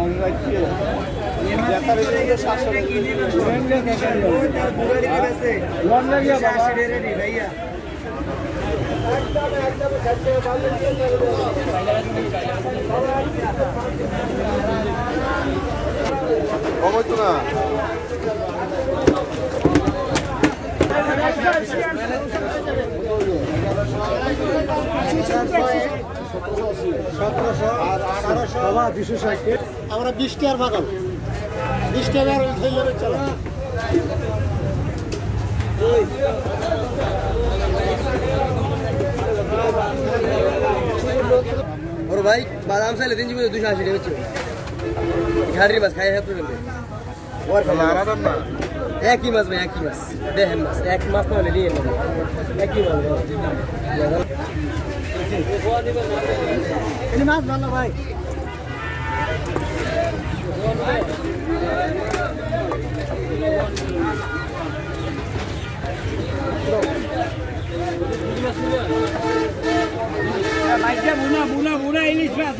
তো বিশ্বাস নেই ওই বেহারটা দিতে দুটো আসে না দুটো আসে কম নাই আমি চিন্তা করি সাড়ে তিনশো টাকা মিটার আগে চারশো টাকা কম কম হইতো না আমরা বিশ টাকার বাগান বিশ টাকার ওই খেলে চালা और भाई बादाम से लेते हैं जी मुझे दूसरा आशी बच्चे घाटी बस खाए हैं पूरे তাহলে আলাদা না एक ही मास में एक ही मास देहन मास एक मास तो ले लिए एक ही मास মাছ ভালো ভাই মাইকা বুনা বুনা বুনা ইলিশ মাছ